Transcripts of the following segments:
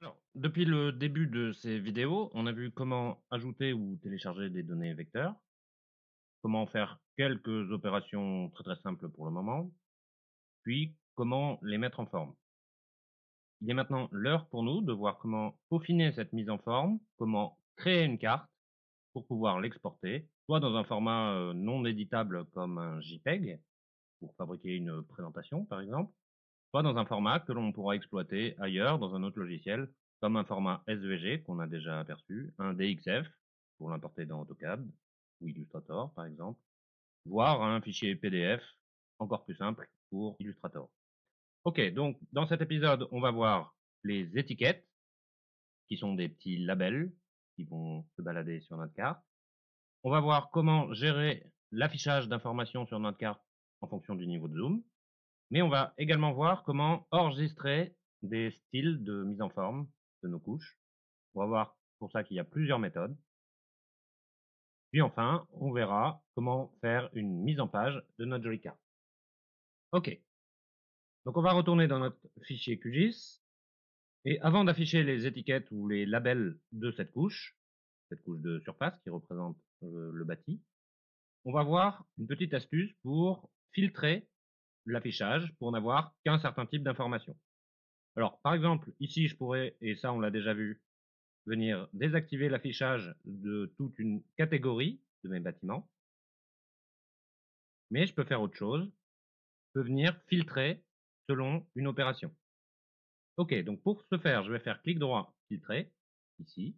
Alors, depuis le début de ces vidéos, on a vu comment ajouter ou télécharger des données vecteurs, comment faire quelques opérations très très simples pour le moment, puis comment les mettre en forme. Il est maintenant l'heure pour nous de voir comment peaufiner cette mise en forme, comment créer une carte pour pouvoir l'exporter, soit dans un format euh, non éditable comme un JPEG, pour fabriquer une présentation par exemple, dans un format que l'on pourra exploiter ailleurs dans un autre logiciel, comme un format SVG qu'on a déjà aperçu, un DXF pour l'importer dans AutoCAD ou Illustrator par exemple, voire un fichier PDF encore plus simple pour Illustrator. Ok, donc dans cet épisode, on va voir les étiquettes, qui sont des petits labels qui vont se balader sur notre carte. On va voir comment gérer l'affichage d'informations sur notre carte en fonction du niveau de zoom. Mais on va également voir comment enregistrer des styles de mise en forme de nos couches. On va voir pour ça qu'il y a plusieurs méthodes. Puis enfin, on verra comment faire une mise en page de notre jolie carte. Ok. Donc on va retourner dans notre fichier QGIS. Et avant d'afficher les étiquettes ou les labels de cette couche, cette couche de surface qui représente euh, le bâti, on va voir une petite astuce pour filtrer l'affichage pour n'avoir qu'un certain type d'information. Alors, par exemple, ici, je pourrais, et ça on l'a déjà vu, venir désactiver l'affichage de toute une catégorie de mes bâtiments. Mais je peux faire autre chose. Je peux venir filtrer selon une opération. Ok, donc pour ce faire, je vais faire clic droit, filtrer, ici.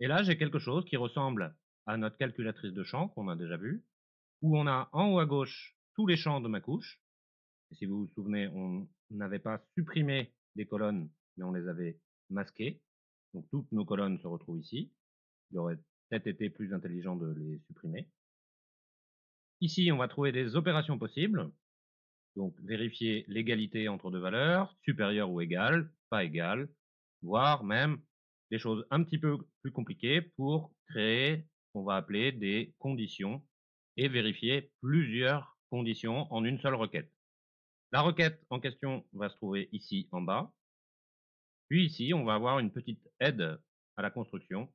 Et là, j'ai quelque chose qui ressemble à notre calculatrice de champs qu'on a déjà vu, où on a en haut à gauche tous les champs de ma couche. Si vous vous souvenez, on n'avait pas supprimé des colonnes, mais on les avait masquées. Donc toutes nos colonnes se retrouvent ici. Il aurait peut-être été plus intelligent de les supprimer. Ici, on va trouver des opérations possibles. Donc vérifier l'égalité entre deux valeurs, supérieure ou égale, pas égale, voire même des choses un petit peu plus compliquées pour créer ce qu'on va appeler des conditions et vérifier plusieurs conditions en une seule requête. La requête en question va se trouver ici en bas. Puis ici, on va avoir une petite aide à la construction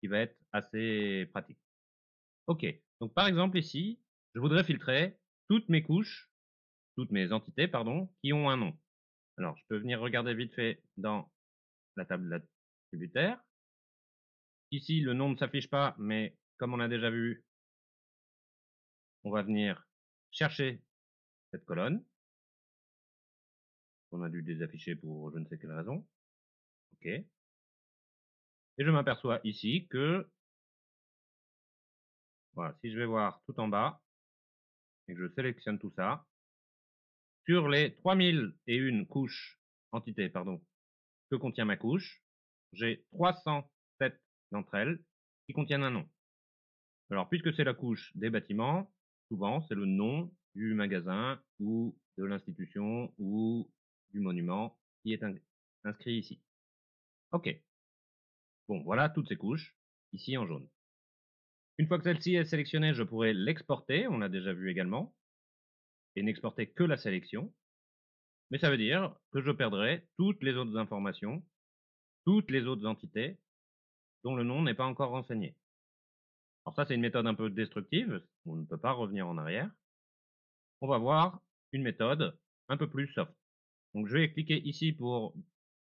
qui va être assez pratique. Ok, donc par exemple ici, je voudrais filtrer toutes mes couches, toutes mes entités, pardon, qui ont un nom. Alors, je peux venir regarder vite fait dans la table attributaire. Ici, le nom ne s'affiche pas, mais comme on a déjà vu, on va venir chercher cette colonne qu'on a dû désafficher pour je ne sais quelle raison. OK. Et je m'aperçois ici que, voilà, si je vais voir tout en bas, et que je sélectionne tout ça, sur les 3001 couches, entités, pardon, que contient ma couche, j'ai 307 d'entre elles qui contiennent un nom. Alors, puisque c'est la couche des bâtiments, souvent, c'est le nom du magasin ou de l'institution ou du monument qui est inscrit ici. OK. Bon, voilà toutes ces couches, ici en jaune. Une fois que celle-ci est sélectionnée, je pourrais l'exporter, on l'a déjà vu également, et n'exporter que la sélection. Mais ça veut dire que je perdrai toutes les autres informations, toutes les autres entités dont le nom n'est pas encore renseigné. Alors ça, c'est une méthode un peu destructive, on ne peut pas revenir en arrière. On va voir une méthode un peu plus soft. Donc je vais cliquer ici pour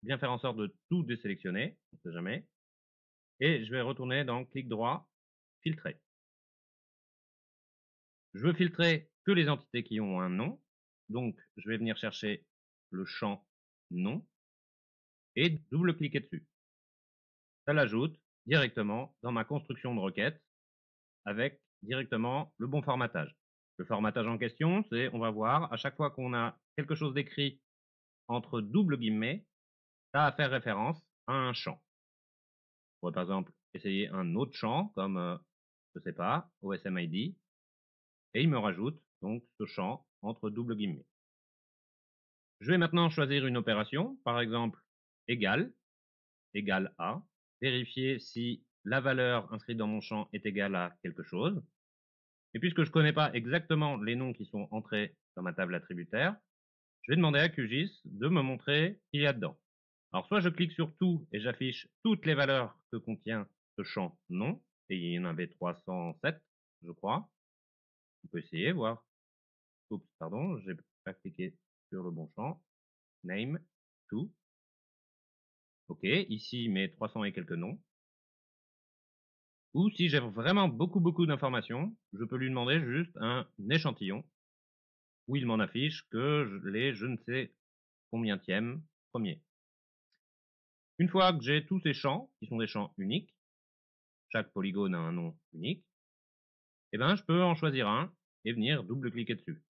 bien faire en sorte de tout désélectionner, on ne sait jamais. Et je vais retourner dans clic droit, filtrer. Je veux filtrer que les entités qui ont un nom. Donc je vais venir chercher le champ nom et double-cliquer dessus. Ça l'ajoute directement dans ma construction de requête avec directement le bon formatage. Le formatage en question, c'est, on va voir, à chaque fois qu'on a quelque chose d'écrit entre double guillemets, ça va faire référence à un champ. On pourrait par exemple essayer un autre champ comme, euh, je sais pas, OSMID, et il me rajoute donc ce champ entre double guillemets. Je vais maintenant choisir une opération, par exemple égal, égal à, vérifier si la valeur inscrite dans mon champ est égale à quelque chose. Et puisque je ne connais pas exactement les noms qui sont entrés dans ma table attributaire, je vais demander à QGIS de me montrer ce qu'il y a dedans. Alors soit je clique sur tout et j'affiche toutes les valeurs que contient ce champ nom, et il y en avait 307, je crois. On peut essayer, voir. Oups, pardon, j'ai pas cliqué sur le bon champ. Name, tout. Ok, ici mes 300 et quelques noms. Ou si j'ai vraiment beaucoup beaucoup d'informations, je peux lui demander juste un échantillon où il m'en affiche que les je ne sais combien premier. Une fois que j'ai tous ces champs, qui sont des champs uniques, chaque polygone a un nom unique, eh ben, je peux en choisir un et venir double-cliquer dessus.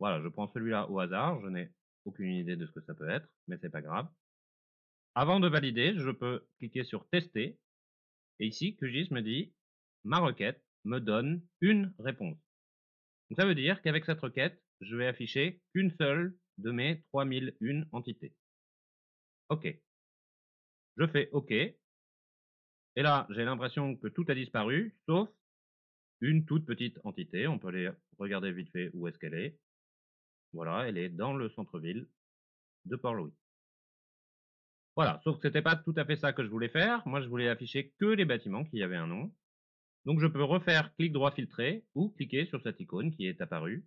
Voilà, je prends celui-là au hasard, je n'ai aucune idée de ce que ça peut être, mais c'est pas grave. Avant de valider, je peux cliquer sur tester, et ici, QGIS me dit, ma requête me donne une réponse. Donc ça veut dire qu'avec cette requête, je vais afficher qu'une seule de mes 3001 entités. OK. Je fais OK. Et là, j'ai l'impression que tout a disparu, sauf une toute petite entité. On peut aller regarder vite fait où est-ce qu'elle est. Voilà, elle est dans le centre-ville de Port-Louis. Voilà, sauf que c'était pas tout à fait ça que je voulais faire. Moi, je voulais afficher que les bâtiments qui avaient un nom. Donc, je peux refaire clic droit filtré ou cliquer sur cette icône qui est apparue,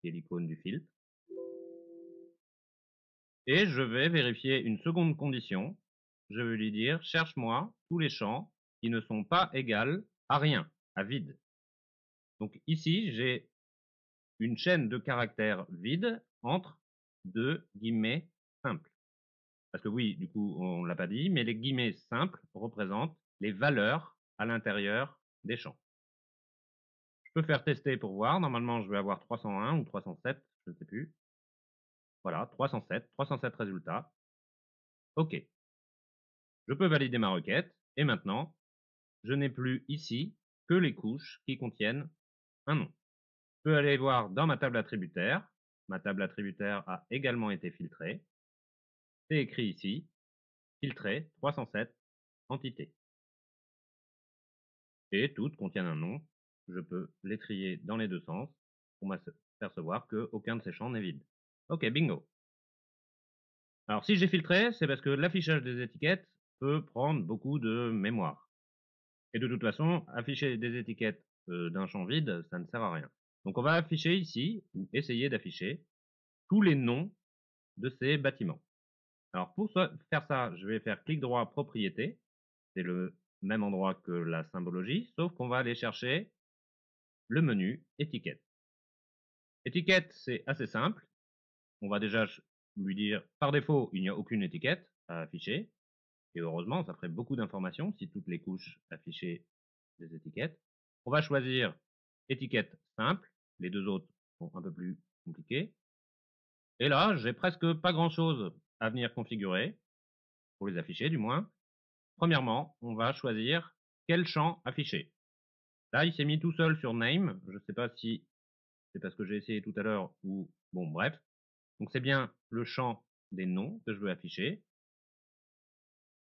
qui est l'icône du filtre. Et je vais vérifier une seconde condition. Je vais lui dire, cherche-moi tous les champs qui ne sont pas égales à rien, à vide. Donc ici, j'ai une chaîne de caractères vide entre deux guillemets simples. Parce que oui, du coup, on l'a pas dit, mais les guillemets simples représentent les valeurs à l'intérieur des champs. Je peux faire tester pour voir. Normalement, je vais avoir 301 ou 307, je ne sais plus. Voilà, 307, 307 résultats. OK. Je peux valider ma requête. Et maintenant, je n'ai plus ici que les couches qui contiennent un nom. Je peux aller voir dans ma table attributaire. Ma table attributaire a également été filtrée. C'est écrit ici, filtré 307 entités. Et toutes contiennent un nom. Je peux les trier dans les deux sens pour m'apercevoir qu'aucun de ces champs n'est vide. Ok, bingo. Alors si j'ai filtré, c'est parce que l'affichage des étiquettes peut prendre beaucoup de mémoire. Et de toute façon, afficher des étiquettes euh, d'un champ vide, ça ne sert à rien. Donc on va afficher ici, ou essayer d'afficher, tous les noms de ces bâtiments. Alors pour faire ça, je vais faire clic droit propriété. C'est le même endroit que la symbologie, sauf qu'on va aller chercher le menu étiquette. Étiquette, c'est assez simple. On va déjà lui dire, par défaut, il n'y a aucune étiquette à afficher. Et heureusement, ça ferait beaucoup d'informations si toutes les couches affichaient des étiquettes. On va choisir étiquette simple. Les deux autres sont un peu plus compliqués. Et là, j'ai presque pas grand chose à venir configurer, pour les afficher du moins. Premièrement, on va choisir quel champ afficher. Là, il s'est mis tout seul sur name. Je ne sais pas si c'est parce que j'ai essayé tout à l'heure ou bon, bref. Donc c'est bien le champ des noms que je veux afficher.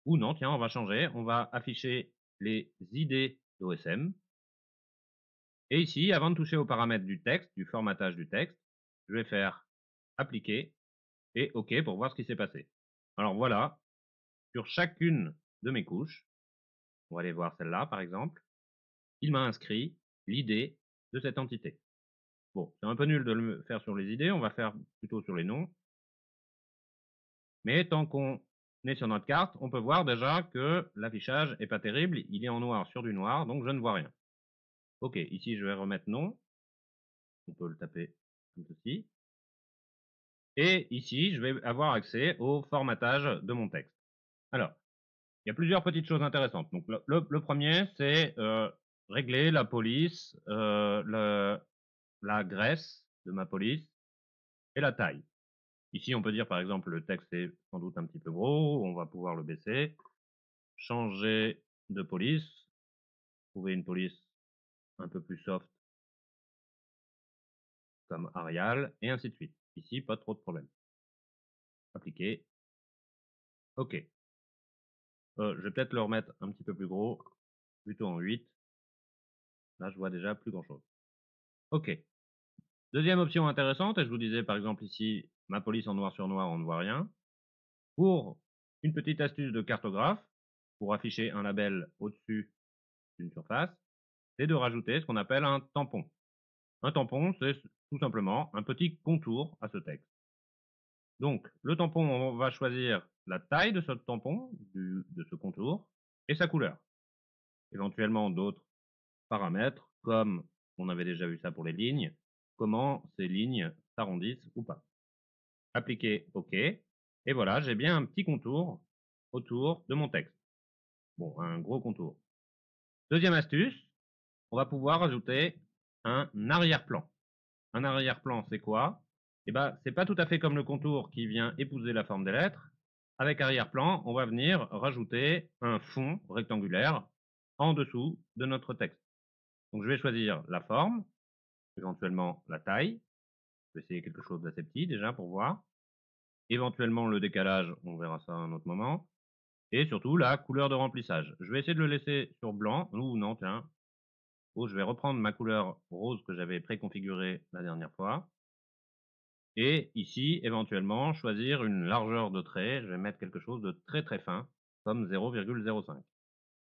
Ou non, tiens, on va changer. On va afficher les idées d'OSM. Et ici, avant de toucher aux paramètres du texte, du formatage du texte, je vais faire appliquer et OK pour voir ce qui s'est passé. Alors voilà, sur chacune de mes couches, on va aller voir celle-là par exemple, il m'a inscrit l'idée de cette entité. Bon, c'est un peu nul de le faire sur les idées, on va faire plutôt sur les noms. Mais tant qu'on est sur notre carte, on peut voir déjà que l'affichage est pas terrible, il est en noir sur du noir, donc je ne vois rien. Ok, ici je vais remettre nom. On peut le taper comme ceci. Et ici, je vais avoir accès au formatage de mon texte. Alors, il y a plusieurs petites choses intéressantes. Donc, le, premier, c'est euh, régler la police, euh, la graisse de ma police et la taille. Ici, on peut dire, par exemple, le texte est sans doute un petit peu gros, on va pouvoir le baisser. Changer de police, trouver une police un peu plus soft comme Arial, et ainsi de suite. Ici, pas trop de problème. Appliquer. OK. Euh, je vais peut-être le remettre un petit peu plus gros, plutôt en 8. Là, je vois déjà plus grand chose. OK. Deuxième option intéressante, et je vous disais par exemple ici, ma police en noir sur noir, on ne voit rien. Pour une petite astuce de cartographe, pour afficher un label au-dessus d'une surface, c'est de rajouter ce qu'on appelle un tampon. Un tampon, c'est tout simplement un petit contour à ce texte. Donc, le tampon, on va choisir la taille de ce tampon, de ce contour, et sa couleur. Éventuellement d'autres paramètres, comme on avait déjà vu ça pour les lignes, comment ces lignes s'arrondissent ou pas. Appliquer OK, et voilà, j'ai bien un petit contour autour de mon texte. Bon, un gros contour. Deuxième astuce, on va pouvoir ajouter un arrière-plan. Un arrière-plan, c'est quoi? Eh ben, c'est pas tout à fait comme le contour qui vient épouser la forme des lettres. Avec arrière-plan, on va venir rajouter un fond rectangulaire en dessous de notre texte. Donc je vais choisir la forme, éventuellement la taille. Je vais essayer quelque chose d'assez petit déjà pour voir. Éventuellement le décalage, on verra ça à un autre moment. Et surtout la couleur de remplissage. Je vais essayer de le laisser sur blanc, ou non, tiens. Oh, je vais reprendre ma couleur rose que j'avais préconfigurée la dernière fois. Et ici, éventuellement, choisir une largeur de trait. Je vais mettre quelque chose de très très fin, comme 0,05.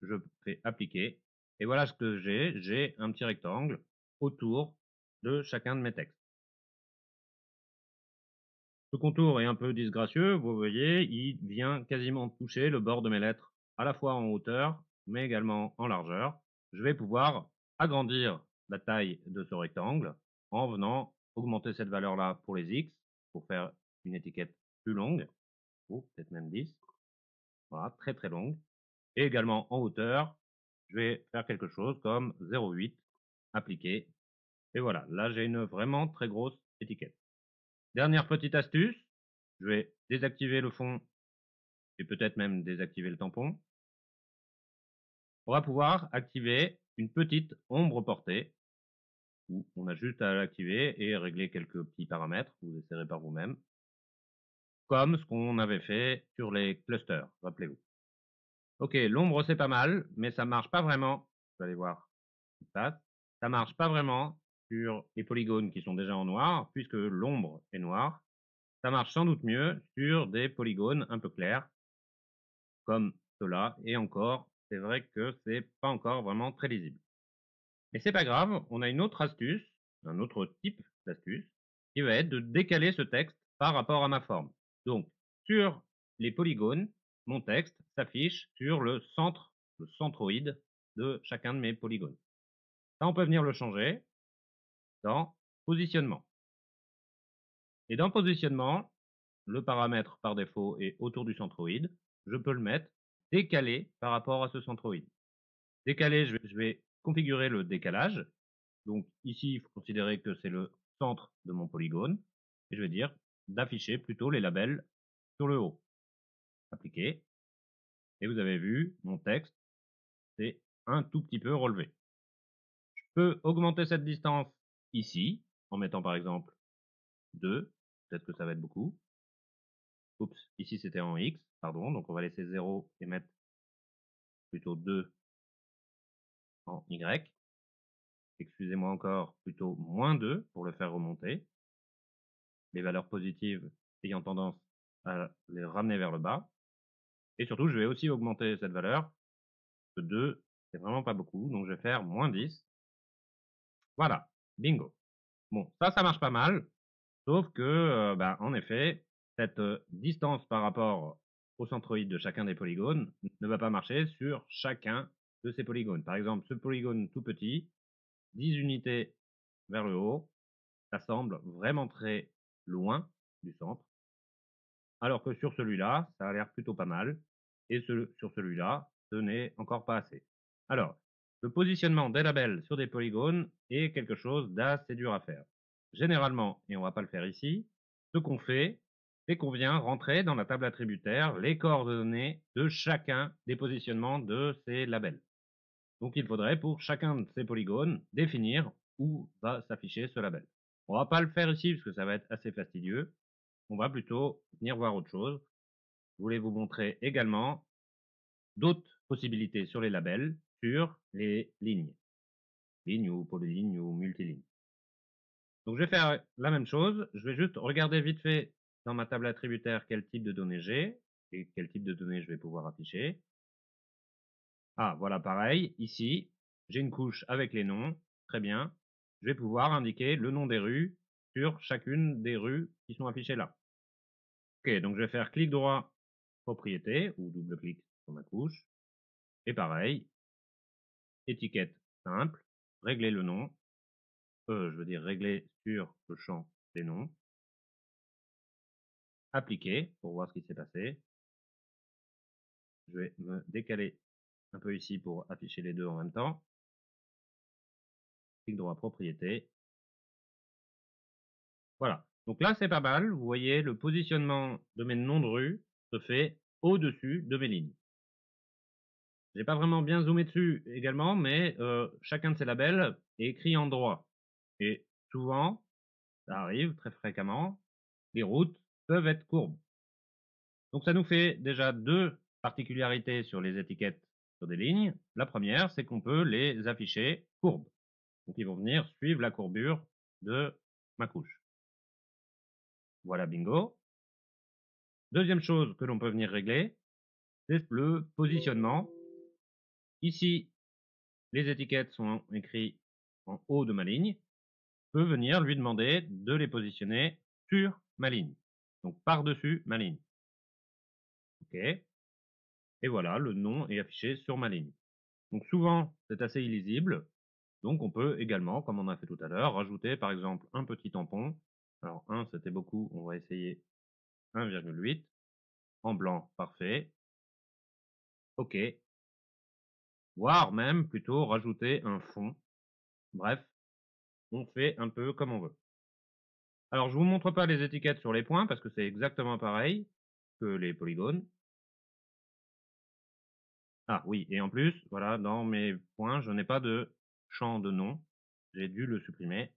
Je fais appliquer. Et voilà ce que j'ai. J'ai un petit rectangle autour de chacun de mes textes. Ce contour est un peu disgracieux, vous voyez, il vient quasiment toucher le bord de mes lettres, à la fois en hauteur, mais également en largeur. Je vais pouvoir agrandir la taille de ce rectangle en venant augmenter cette valeur-là pour les X, pour faire une étiquette plus longue, ou peut-être même 10. Voilà, très très longue. Et également en hauteur, je vais faire quelque chose comme 0,8, appliquer. Et voilà, là j'ai une vraiment très grosse étiquette. Dernière petite astuce, je vais désactiver le fond et peut-être même désactiver le tampon. On va pouvoir activer une petite ombre portée où on a juste à l'activer et régler quelques petits paramètres, vous essaierez par vous-même, comme ce qu'on avait fait sur les clusters, rappelez-vous. Ok, l'ombre c'est pas mal, mais ça marche pas vraiment, vous allez voir ce qui se passe, ça marche pas vraiment sur les polygones qui sont déjà en noir, puisque l'ombre est noire. Ça marche sans doute mieux sur des polygones un peu clairs, comme cela, et encore, c'est vrai que c'est pas encore vraiment très lisible. Mais c'est pas grave, on a une autre astuce, un autre type d'astuce, qui va être de décaler ce texte par rapport à ma forme. Donc, sur les polygones, mon texte s'affiche sur le centre, le centroïde de chacun de mes polygones. Ça, on peut venir le changer dans positionnement. Et dans positionnement, le paramètre par défaut est autour du centroïde. Je peux le mettre décalé par rapport à ce centroïde. Décalé, je vais, configurer le décalage. Donc ici, il faut considérer que c'est le centre de mon polygone. Et je vais dire d'afficher plutôt les labels sur le haut. Appliquer. Et vous avez vu, mon texte, c'est un tout petit peu relevé. Je peux augmenter cette distance ici, en mettant par exemple 2, peut-être que ça va être beaucoup. Oups, ici c'était en X, pardon, donc on va laisser 0 et mettre plutôt 2 en Y. Excusez-moi encore, plutôt moins 2 pour le faire remonter. Les valeurs positives ayant tendance à les ramener vers le bas. Et surtout, je vais aussi augmenter cette valeur. Ce 2, c'est vraiment pas beaucoup, donc je vais faire moins 10. Voilà. Bingo. Bon, ça, ça marche pas mal, sauf que, euh, bah, en effet, cette distance par rapport au centroïde de chacun des polygones ne va pas marcher sur chacun de ces polygones. Par exemple, ce polygone tout petit, 10 unités vers le haut, ça semble vraiment très loin du centre, alors que sur celui-là, ça a l'air plutôt pas mal, et sur celui-là, ce n'est encore pas assez. Alors, le positionnement des labels sur des polygones est quelque chose d'assez dur à faire. Généralement, et on va pas le faire ici, ce qu'on fait, c'est qu'on vient rentrer dans la table attributaire les coordonnées de chacun des positionnements de ces labels. Donc il faudrait pour chacun de ces polygones définir où va s'afficher ce label. On va pas le faire ici parce que ça va être assez fastidieux. On va plutôt venir voir autre chose. Je voulais vous montrer également d'autres possibilités sur les labels sur les lignes. Lignes ou polylignes ou multilignes. Donc je vais faire la même chose. Je vais juste regarder vite fait dans ma table attributaire quel type de données j'ai et quel type de données je vais pouvoir afficher. Ah, voilà, pareil, ici, j'ai une couche avec les noms, très bien. Je vais pouvoir indiquer le nom des rues sur chacune des rues qui sont affichées là. Ok, donc je vais faire clic droit, propriété, ou double-clic sur ma couche. Et pareil, étiquette simple, régler le nom, euh, je veux dire régler sur le champ des noms, appliquer pour voir ce qui s'est passé. Je vais me décaler un peu ici pour afficher les deux en même temps. Clic droit propriété. Voilà. Donc là, c'est pas mal. Vous voyez, le positionnement de mes noms de rue se fait au-dessus de mes lignes. J'ai pas vraiment bien zoomé dessus également, mais euh, chacun de ces labels est écrit en droit. Et souvent, ça arrive très fréquemment, les routes peuvent être courbes. Donc ça nous fait déjà deux particularités sur les étiquettes sur des lignes. La première, c'est qu'on peut les afficher courbes. Donc ils vont venir suivre la courbure de ma couche. Voilà, bingo. Deuxième chose que l'on peut venir régler, c'est le positionnement. Ici, les étiquettes sont écrites en haut de ma ligne. Je peux venir lui demander de les positionner sur ma ligne. Donc par-dessus ma ligne. OK. Et voilà, le nom est affiché sur ma ligne. Donc souvent, c'est assez illisible. Donc on peut également, comme on a fait tout à l'heure, rajouter par exemple un petit tampon. Alors 1, c'était beaucoup, on va essayer 1,8. En blanc, parfait. OK. Voire même plutôt rajouter un fond. Bref, on fait un peu comme on veut. Alors je vous montre pas les étiquettes sur les points parce que c'est exactement pareil que les polygones. Ah oui, et en plus, voilà, dans mes points, je n'ai pas de champ de nom. J'ai dû le supprimer.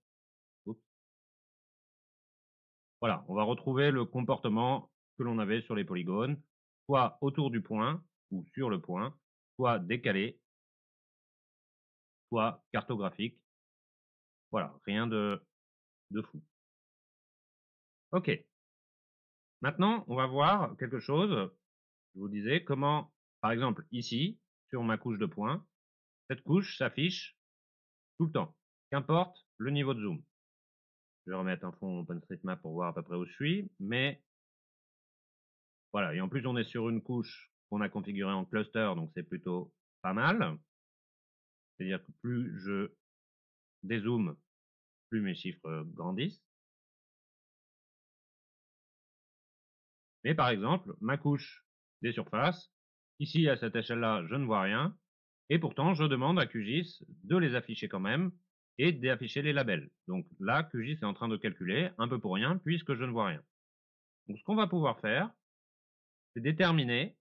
Voilà, on va retrouver le comportement que l'on avait sur les polygones, soit autour du point ou sur le point, soit décalé, soit cartographique. Voilà, rien de, de fou. Ok. Maintenant, on va voir quelque chose. Je vous disais comment par exemple, ici, sur ma couche de points, cette couche s'affiche tout le temps, qu'importe le niveau de zoom. Je vais remettre un fond OpenStreetMap pour voir à peu près où je suis, mais voilà. Et en plus, on est sur une couche qu'on a configurée en cluster, donc c'est plutôt pas mal. C'est-à-dire que plus je dézoome, plus mes chiffres grandissent. Mais par exemple, ma couche des surfaces, Ici, à cette échelle-là, je ne vois rien. Et pourtant, je demande à QGIS de les afficher quand même et d'afficher les labels. Donc là, QGIS est en train de calculer, un peu pour rien, puisque je ne vois rien. Donc ce qu'on va pouvoir faire, c'est déterminer,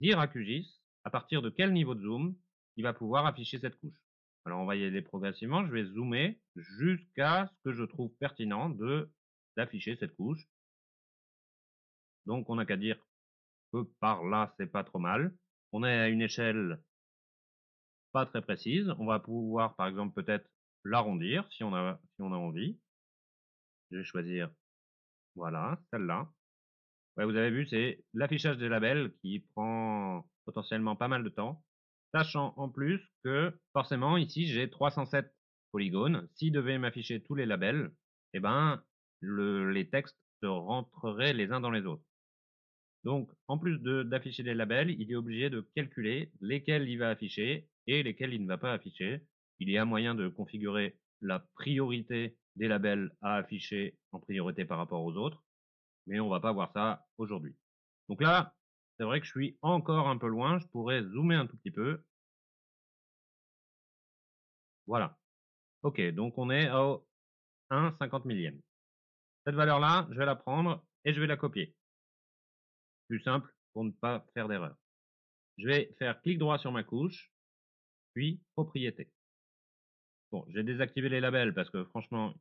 dire à QGIS, à partir de quel niveau de zoom, il va pouvoir afficher cette couche. Alors on va y aller progressivement, je vais zoomer jusqu'à ce que je trouve pertinent d'afficher cette couche. Donc on n'a qu'à dire par là, c'est pas trop mal. On est à une échelle pas très précise. On va pouvoir, par exemple, peut-être l'arrondir si on a, si envie. Je vais choisir, voilà, celle-là. Vous avez vu, c'est l'affichage des labels qui prend potentiellement pas mal de temps. Sachant en plus que, forcément, ici, j'ai 307 polygones. S'il devait m'afficher tous les labels, eh ben, le, les textes se rentreraient les uns dans les autres. Donc, en plus d'afficher les labels, il est obligé de calculer lesquels il va afficher et lesquels il ne va pas afficher. Il y a moyen de configurer la priorité des labels à afficher en priorité par rapport aux autres, mais on va pas voir ça aujourd'hui. Donc là, c'est vrai que je suis encore un peu loin, je pourrais zoomer un tout petit peu. Voilà. Ok, donc on est au 1 50 millième. Cette valeur-là, je vais la prendre et je vais la copier plus simple pour ne pas faire d'erreur. Je vais faire clic droit sur ma couche, puis propriété. Bon, j'ai désactivé les labels parce que franchement,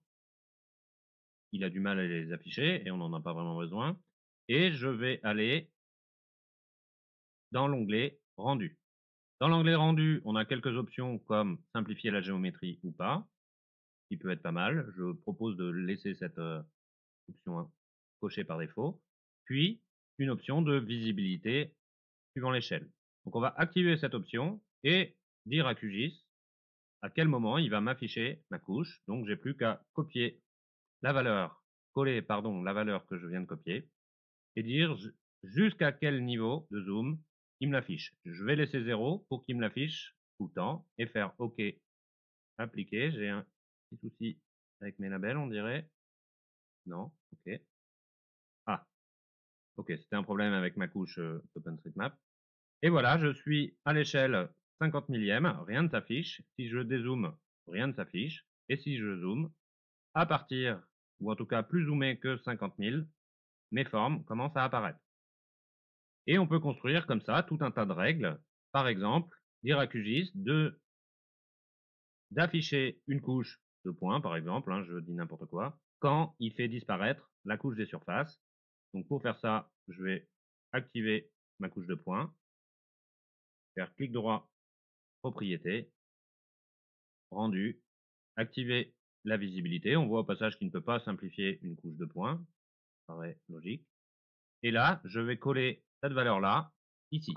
il a du mal à les afficher et on n'en a pas vraiment besoin. Et je vais aller dans l'onglet rendu. Dans l'onglet rendu, on a quelques options comme simplifier la géométrie ou pas, qui peut être pas mal. Je propose de laisser cette euh, option cochée par défaut. puis une option de visibilité suivant l'échelle. Donc on va activer cette option et dire à QGIS à quel moment il va m'afficher ma couche. Donc j'ai plus qu'à copier la valeur, coller pardon, la valeur que je viens de copier et dire jusqu'à quel niveau de zoom il me l'affiche. Je vais laisser 0 pour qu'il me l'affiche tout le temps et faire OK, appliquer. J'ai un petit souci avec mes labels, on dirait. Non, OK. OK, c'était un problème avec ma couche euh, OpenStreetMap. Et voilà, je suis à l'échelle 50 millième, rien ne s'affiche. Si je dézoome, rien ne s'affiche. Et si je zoome, à partir, ou en tout cas plus zoomé que 50 000, mes formes commencent à apparaître. Et on peut construire comme ça tout un tas de règles. Par exemple, dire à QGIS d'afficher une couche de points, par exemple, hein, je dis n'importe quoi, quand il fait disparaître la couche des surfaces. Donc pour faire ça, je vais activer ma couche de points, faire clic droit, propriété, rendu, activer la visibilité. On voit au passage qu'il ne peut pas simplifier une couche de points, ça paraît logique. Et là, je vais coller cette valeur-là ici.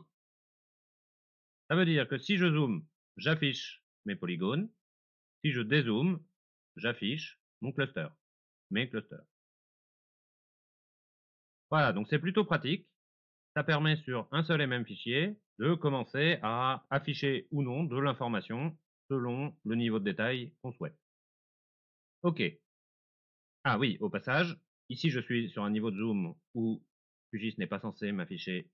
Ça veut dire que si je zoome, j'affiche mes polygones. Si je dézoome, j'affiche mon cluster, mes clusters. Voilà, donc c'est plutôt pratique. Ça permet sur un seul et même fichier de commencer à afficher ou non de l'information selon le niveau de détail qu'on souhaite. OK. Ah oui, au passage, ici je suis sur un niveau de zoom où QGIS n'est pas censé m'afficher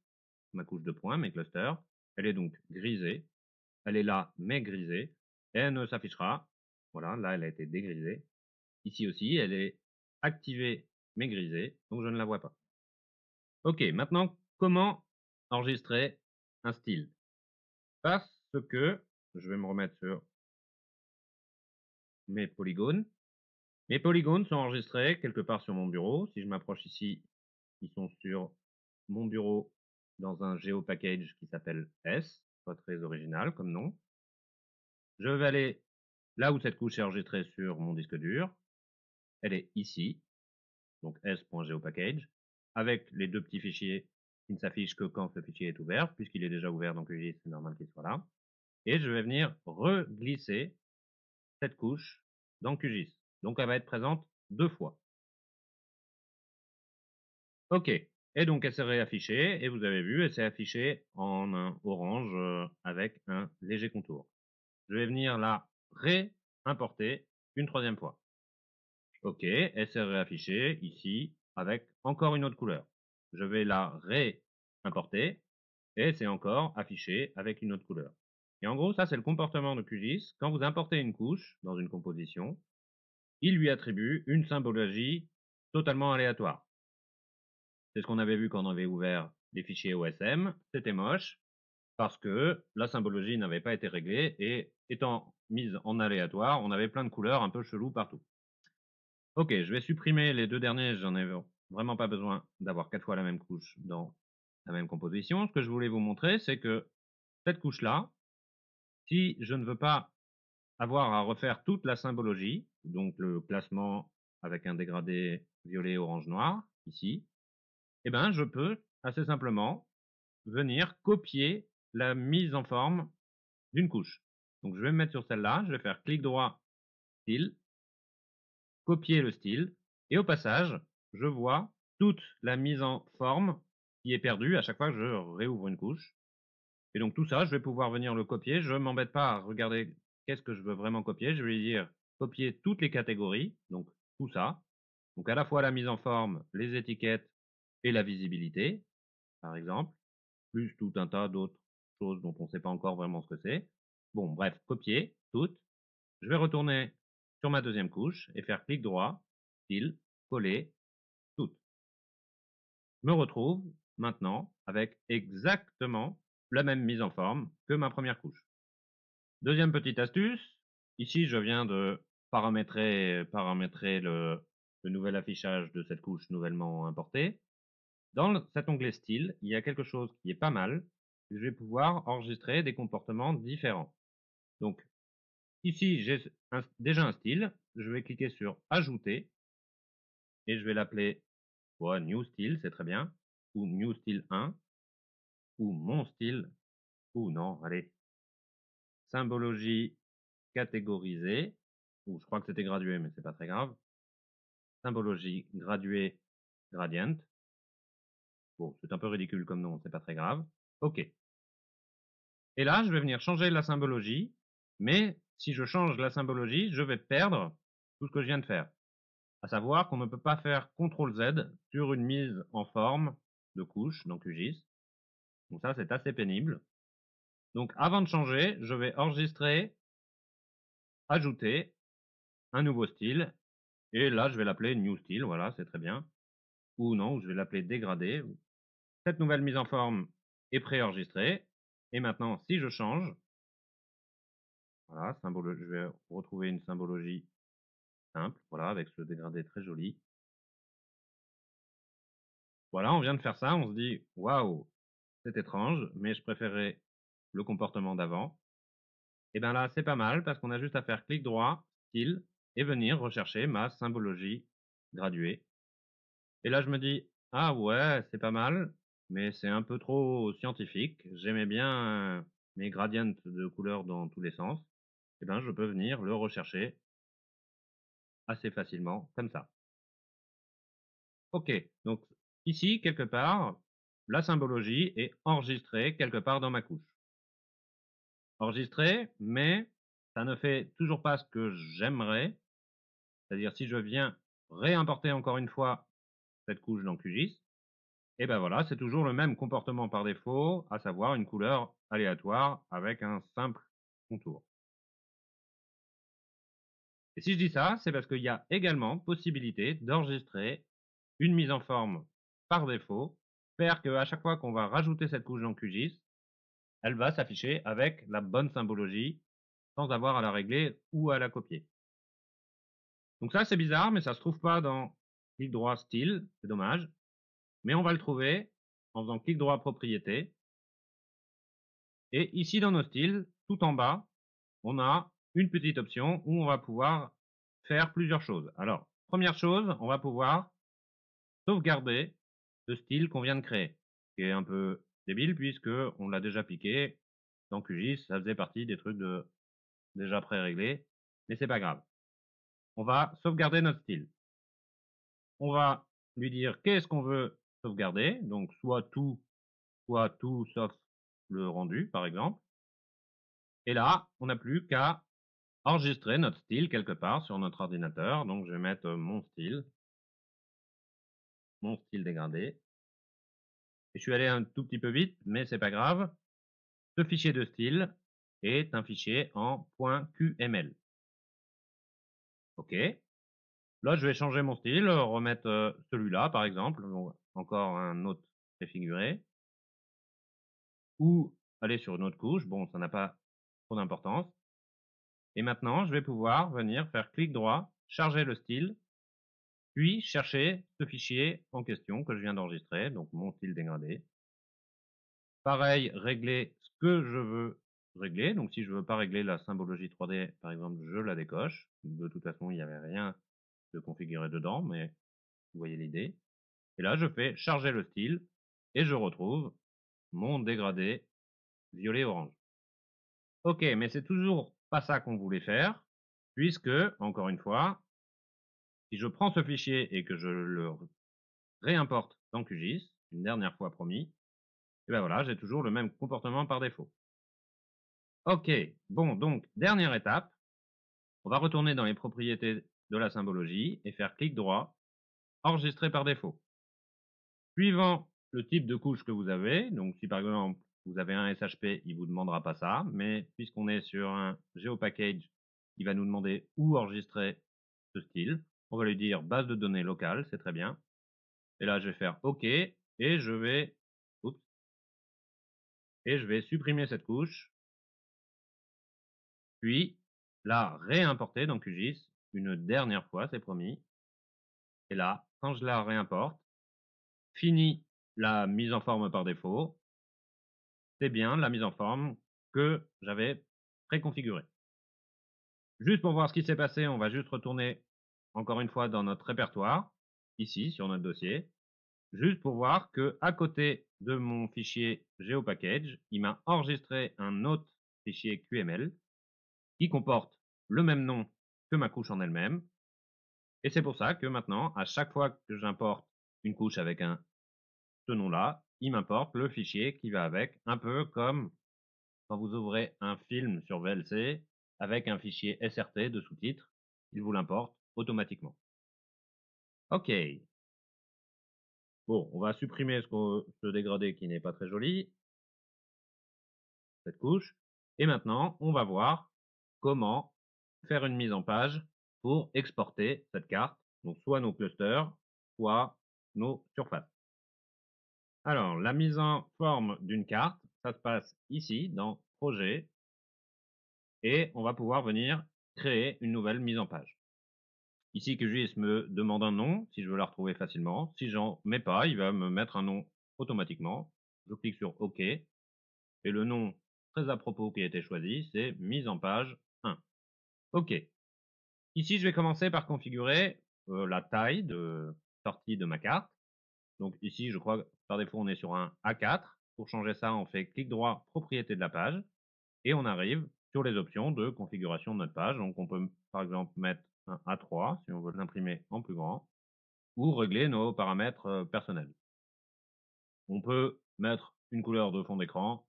ma couche de points, mes clusters. Elle est donc grisée. Elle est là, mais grisée. Elle ne s'affichera. Voilà, là, elle a été dégrisée. Ici aussi, elle est activée, mais grisée. Donc, je ne la vois pas. Ok, maintenant, comment enregistrer un style? Parce que, je vais me remettre sur mes polygones. Mes polygones sont enregistrés quelque part sur mon bureau. Si je m'approche ici, ils sont sur mon bureau dans un GeoPackage qui s'appelle S, pas très original comme nom. Je vais aller là où cette couche est enregistrée sur mon disque dur. Elle est ici, donc s.geopackage, avec les deux petits fichiers qui ne s'affichent que quand ce fichier est ouvert, puisqu'il est déjà ouvert QGIS, c'est normal qu'il soit là. Et je vais venir reglisser cette couche dans QGIS. Donc elle va être présente deux fois. OK. Et donc elle s'est réaffichée, et vous avez vu, elle s'est affichée en orange euh, avec un léger contour. Je vais venir la réimporter une troisième fois. OK, elle s'est réaffichée ici avec encore une autre couleur. Je vais la réimporter, et c'est encore affiché avec une autre couleur. Et en gros, ça c'est le comportement de QGIS. Quand vous importez une couche dans une composition, il lui attribue une symbologie totalement aléatoire. C'est ce qu'on avait vu quand on avait ouvert les fichiers OSM. C'était moche parce que la symbologie n'avait pas été réglée et étant mise en aléatoire, on avait plein de couleurs un peu cheloues partout. Ok, je vais supprimer les deux derniers, j'en ai vraiment pas besoin d'avoir quatre fois la même couche dans la même composition. Ce que je voulais vous montrer, c'est que cette couche-là, si je ne veux pas avoir à refaire toute la symbologie, donc le classement avec un dégradé violet, orange, noir, ici, eh ben, je peux assez simplement venir copier la mise en forme d'une couche. Donc, je vais me mettre sur celle-là, je vais faire clic droit, style, copier le style, et au passage, je vois toute la mise en forme qui est perdue à chaque fois que je réouvre une couche. Et donc tout ça, je vais pouvoir venir le copier. Je ne m'embête pas à regarder qu'est-ce que je veux vraiment copier. Je vais dire copier toutes les catégories, donc tout ça. Donc à la fois la mise en forme, les étiquettes, et la visibilité, par exemple, plus tout un tas d'autres choses dont on ne sait pas encore vraiment ce que c'est. Bon, bref, copier, toutes. Je vais retourner sur ma deuxième couche et faire clic droit, style, coller, toutes. Je me retrouve maintenant avec exactement la même mise en forme que ma première couche. Deuxième petite astuce, ici je viens de paramétrer, paramétrer le, le nouvel affichage de cette couche nouvellement importée. Dans cet onglet style, il y a quelque chose qui est pas mal. Je vais pouvoir enregistrer des comportements différents. Donc, ici, j'ai déjà un style. Je vais cliquer sur ajouter et je vais l'appeler New Style, c'est très bien. ou New Style 1, ou Mon Style, ou non, allez, Symbologie catégorisée, ou je crois que c'était gradué, mais c'est pas très grave. Symbologie graduée gradient. Bon, c'est un peu ridicule comme nom, c'est pas très grave. OK. Et là, je vais venir changer la symbologie, mais si je change la symbologie, je vais perdre tout ce que je viens de faire. À savoir qu'on ne peut pas faire CTRL Z sur une mise en forme de couche dans QGIS. Donc ça, c'est assez pénible. Donc avant de changer, je vais enregistrer, ajouter un nouveau style. Et là, je vais l'appeler New Style, voilà, c'est très bien. Ou non, je vais l'appeler dégradé. Cette nouvelle mise en forme est préenregistrée. Et maintenant, si je change, voilà, je vais retrouver une symbologie simple, voilà, avec ce dégradé très joli. Voilà, on vient de faire ça, on se dit, waouh, c'est étrange, mais je préférerais le comportement d'avant. Et bien là, c'est pas mal parce qu'on a juste à faire clic droit, style, et venir rechercher ma symbologie graduée. Et là, je me dis, ah ouais, c'est pas mal, mais c'est un peu trop scientifique. J'aimais bien mes gradients de couleurs dans tous les sens. Et bien, je peux venir le rechercher assez facilement, comme ça. Ok, donc ici, quelque part, la symbologie est enregistrée quelque part dans ma couche enregistré, mais ça ne fait toujours pas ce que j'aimerais. C'est-à-dire si je viens réimporter encore une fois cette couche dans QGIS, et ben voilà, c'est toujours le même comportement par défaut, à savoir une couleur aléatoire avec un simple contour. Et si je dis ça, c'est parce qu'il y a également possibilité d'enregistrer une mise en forme par défaut, faire qu'à chaque fois qu'on va rajouter cette couche dans QGIS, elle va s'afficher avec la bonne symbologie sans avoir à la régler ou à la copier. Donc ça, c'est bizarre, mais ça se trouve pas dans clic droit style, c'est dommage. Mais on va le trouver en faisant clic droit propriété. Et ici dans nos styles, tout en bas, on a une petite option où on va pouvoir faire plusieurs choses. Alors, première chose, on va pouvoir sauvegarder le style qu'on vient de créer, qui est un peu débile puisque on l'a déjà piqué dans QGIS, ça faisait partie des trucs déjà pré-réglés, mais c'est pas grave. On va sauvegarder notre style. On va lui dire qu'est-ce qu'on veut sauvegarder, donc soit tout, soit tout sauf le rendu, par exemple. Et là, on n'a plus qu'à enregistrer notre style quelque part sur notre ordinateur. Donc, je vais mettre mon style, mon style dégradé. Je suis allé un tout petit peu vite, mais c'est pas grave. Ce fichier de style est un fichier en .qml. OK. Là, je vais changer mon style, remettre euh, celui-là, par exemple, encore un autre préfiguré. Ou aller sur une autre couche. Bon, ça n'a pas trop d'importance. Et maintenant, je vais pouvoir venir faire clic droit, charger le style, puis chercher ce fichier en question que je viens d'enregistrer, donc mon style dégradé. Pareil, régler ce que je veux régler. Donc si je veux pas régler la symbologie 3D, par exemple, je la décoche. De toute façon, il n'y avait rien de configuré dedans, mais vous voyez l'idée. Et là, je fais charger le style et je retrouve mon dégradé violet-orange. Ok, mais c'est toujours pas ça qu'on voulait faire, puisque, encore une fois, si je prends ce fichier et que je le réimporte dans QGIS, une dernière fois promis, et ben voilà, j'ai toujours le même comportement par défaut. Ok, bon, donc, dernière étape, on va retourner dans les propriétés de la symbologie et faire clic droit, enregistrer par défaut. Suivant le type de couche que vous avez, donc si par exemple vous avez un SHP, il vous demandera pas ça, mais puisqu'on est sur un GeoPackage, il va nous demander où enregistrer ce style. On va lui dire base de données locale, c'est très bien. Et là, je vais faire OK et je vais, et je vais supprimer cette couche. Puis la réimporter dans QGIS une dernière fois, c'est promis. Et là, quand je la réimporte, fini la mise en forme par défaut. C'est bien la mise en forme que j'avais préconfigurée. Juste pour voir ce qui s'est passé, on va juste retourner encore une fois dans notre répertoire, ici sur notre dossier. juste pour voir que à côté de mon fichier GeoPackage, il m'a enregistré un autre fichier QML qui comporte le même nom que ma couche en elle-même. Et c'est pour ça que maintenant, à chaque fois que j'importe une couche avec un ce nom-là, il m'importe le fichier qui va avec, un peu comme quand vous ouvrez un film sur VLC avec un fichier SRT de sous-titres, il vous l'importe automatiquement. OK. Bon, on va supprimer ce, ce dégradé qui n'est pas très joli, cette couche. Et maintenant, on va voir comment faire une mise en page pour exporter cette carte, donc soit nos clusters, soit nos surfaces. Alors, la mise en forme d'une carte, ça se passe ici, dans Projet, et on va pouvoir venir créer une nouvelle mise en page. Ici, QGIS me demande un nom, si je veux la retrouver facilement. Si j'en mets pas, il va me mettre un nom automatiquement. Je clique sur OK, et le nom très à propos qui a été choisi, c'est mise en page 1. OK. Ici, je vais commencer par configurer euh, la taille de sortie de ma carte. Donc ici, je crois par défaut, on est sur un A4. Pour changer ça, on fait clic droit, propriété de la page, et on arrive sur les options de configuration de notre page. Donc on peut par exemple mettre un A3 si on veut l'imprimer en plus grand, ou régler nos paramètres euh, personnels. On peut mettre une couleur de fond d'écran,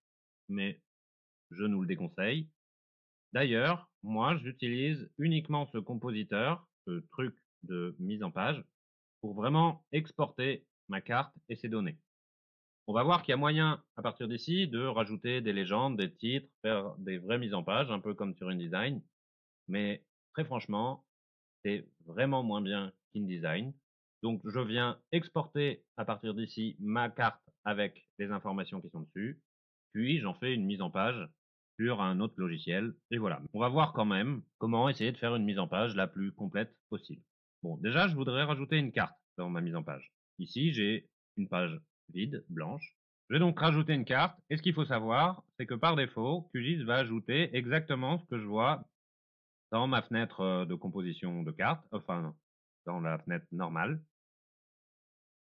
mais je nous le déconseille. D'ailleurs, moi, j'utilise uniquement ce compositeur, ce truc de mise en page, pour vraiment exporter ma carte et ses données. On va voir qu'il y a moyen, à partir d'ici, de rajouter des légendes, des titres, faire des vraies mises en page, un peu comme sur InDesign. Mais très franchement, c'est vraiment moins bien qu'InDesign. Donc, je viens exporter à partir d'ici ma carte avec les informations qui sont dessus. Puis, j'en fais une mise en page sur un autre logiciel. Et voilà. On va voir quand même comment essayer de faire une mise en page la plus complète possible. Bon, déjà, je voudrais rajouter une carte dans ma mise en page. Ici, j'ai une page vide, blanche. Je vais donc rajouter une carte. Et ce qu'il faut savoir, c'est que par défaut, QGIS va ajouter exactement ce que je vois dans ma fenêtre euh, de composition de cartes, enfin, dans la fenêtre normale.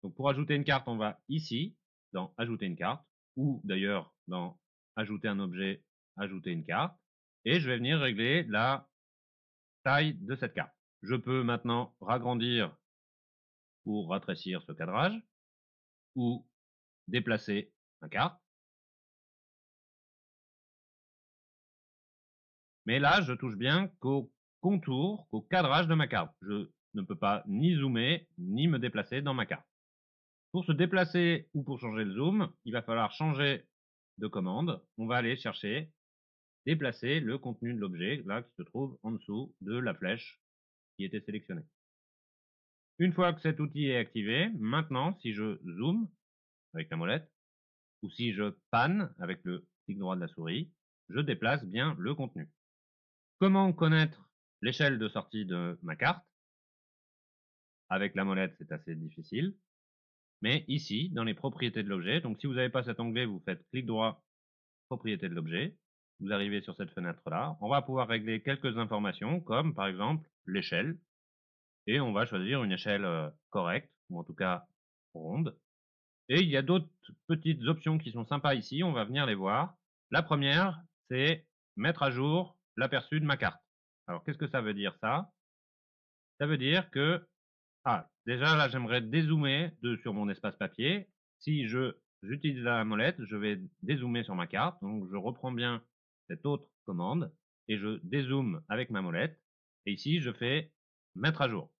Donc, pour ajouter une carte, on va ici, dans Ajouter une carte, ou d'ailleurs dans Ajouter un objet, Ajouter une carte, et je vais venir régler la taille de cette carte. Je peux maintenant ragrandir ou rétrécir ce cadrage, ou déplacer ma carte. Mais là, je touche bien qu'au contour, qu'au cadrage de ma carte. Je ne peux pas ni zoomer, ni me déplacer dans ma carte. Pour se déplacer ou pour changer le zoom, il va falloir changer de commande. On va aller chercher, déplacer le contenu de l'objet, là, qui se trouve en dessous de la flèche qui était sélectionnée. Une fois que cet outil est activé, maintenant, si je zoome avec la molette, ou si je panne avec le clic droit de la souris, je déplace bien le contenu. Comment connaître l'échelle de sortie de ma carte? Avec la molette, c'est assez difficile. Mais ici, dans les propriétés de l'objet, donc si vous n'avez pas cet onglet, vous faites clic droit, propriété de l'objet, vous arrivez sur cette fenêtre-là. On va pouvoir régler quelques informations, comme par exemple l'échelle et on va choisir une échelle euh, correcte, ou en tout cas ronde. Et il y a d'autres petites options qui sont sympas ici, on va venir les voir. La première, c'est mettre à jour l'aperçu de ma carte. Alors qu'est-ce que ça veut dire ça? Ça veut dire que, ah, déjà là j'aimerais dézoomer sur mon espace papier. Si je j'utilise la molette, je vais dézoomer sur ma carte, donc je reprends bien cette autre commande et je dézoome avec ma molette. Et ici je fais mettre à jour.